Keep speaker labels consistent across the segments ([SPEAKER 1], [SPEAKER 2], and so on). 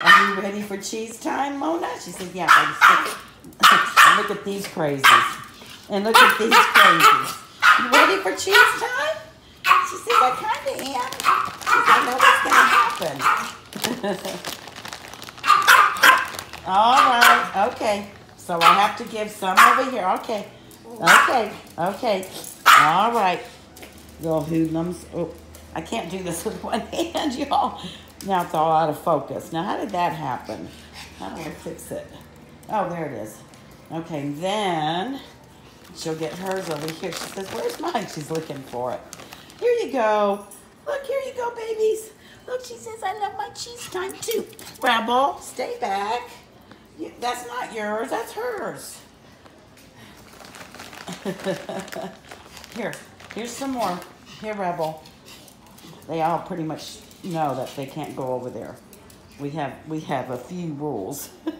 [SPEAKER 1] Are you ready for cheese time, Mona? She said, yeah, look at these crazies. And look at these crazies. You ready for cheese time? She said, I kind of am. She said, I know what's going to happen. All right, okay. So I have to give some over here. Okay, okay, okay. All right. Little hoodlums. Oh, I can't do this with one hand, y'all. Now it's all out of focus. Now, how did that happen? How do I fix it? Oh, there it is. Okay, then she'll get hers over here. She says, where's mine? She's looking for it. Here you go. Look, here you go, babies. Look, she says, I love my cheese time too. Rebel, stay back. You, that's not yours, that's hers. Here, here's some more. Here, Rebel. They all pretty much know that they can't go over there. We have we have a few rules. yep,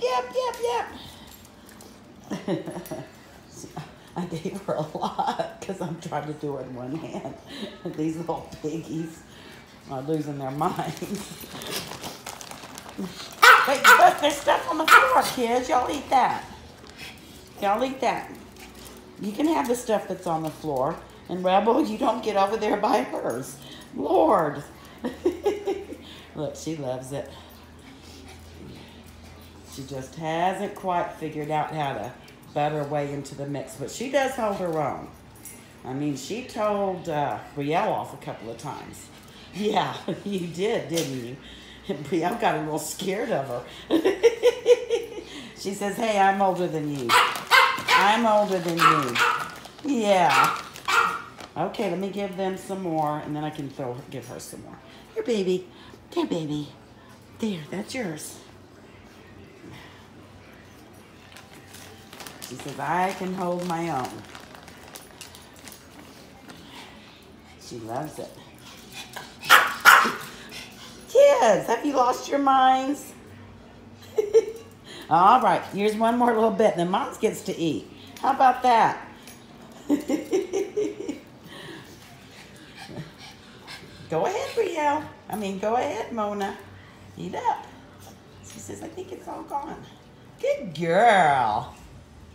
[SPEAKER 1] yep, yep, yep. I gave her a lot because I'm trying to do it in one hand. These little piggies are losing their minds. Ah, wait, look, there's stuff on the floor, kids. Y'all eat that. Y'all eat that. You can have the stuff that's on the floor. And Rebel, you don't get over there by hers. Lord. Look, she loves it. She just hasn't quite figured out how to butter way into the mix, but she does hold her own. I mean, she told uh, Brielle off a couple of times. Yeah, you did, didn't you? Brielle got a little scared of her. she says, hey, I'm older than you. I'm older than you. Yeah. Okay, let me give them some more, and then I can throw, give her some more. Here, baby. There, baby. There, that's yours. She says, I can hold my own. She loves it. Kids, have you lost your minds? All right, here's one more little bit, then Moms gets to eat. How about that? go ahead, Brielle. I mean, go ahead, Mona. Eat up. She says, I think it's all gone. Good girl.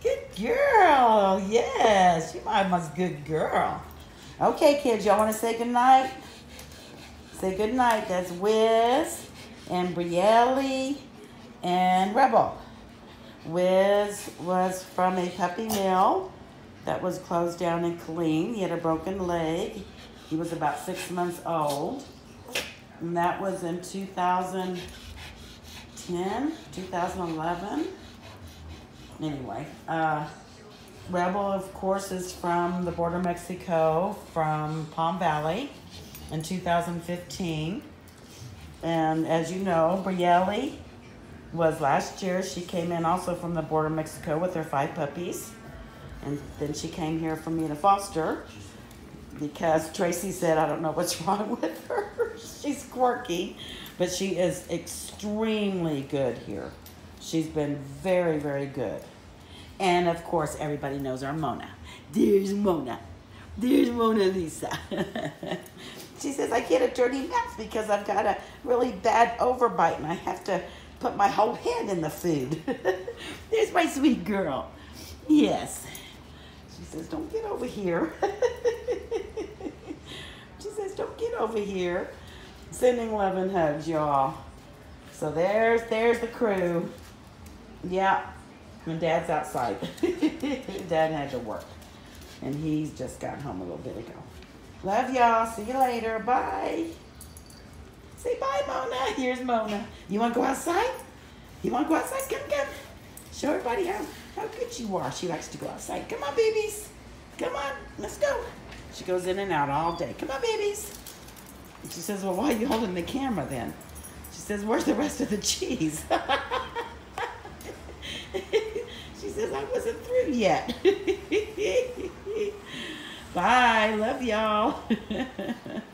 [SPEAKER 1] Good girl. Yes, you mama's good girl. Okay, kids, y'all want to say goodnight? Say goodnight. That's Wiz and Brielle and Rebel. Wiz was from a puppy mill that was closed down in Killeen. He had a broken leg. He was about six months old. And that was in 2010, 2011. Anyway, uh, Rebel, of course, is from the border Mexico, from Palm Valley in 2015. And as you know, Brielle was last year. She came in also from the border Mexico with her five puppies. And then she came here for me to foster because Tracy said, I don't know what's wrong with her. She's quirky, but she is extremely good here. She's been very, very good. And of course, everybody knows our Mona. There's Mona. There's Mona Lisa. she says, I get a dirty mouth because I've got a really bad overbite and I have to put my whole hand in the food. There's my sweet girl. Yes. She says, don't get over here. she says, don't get over here. Sending love and hugs, y'all. So there's there's the crew. Yeah. And Dad's outside. Dad had to work. And he's just got home a little bit ago. Love y'all. See you later. Bye. Say bye, Mona. Here's Mona. You want to go outside? You want to go outside? Come, come. Show everybody how, how good you are. She likes to go outside. Come on, babies. Come on. Let's go. She goes in and out all day. Come on, babies. She says, well, why are you holding the camera then? She says, where's the rest of the cheese? she says, I wasn't through yet. Bye. Love y'all.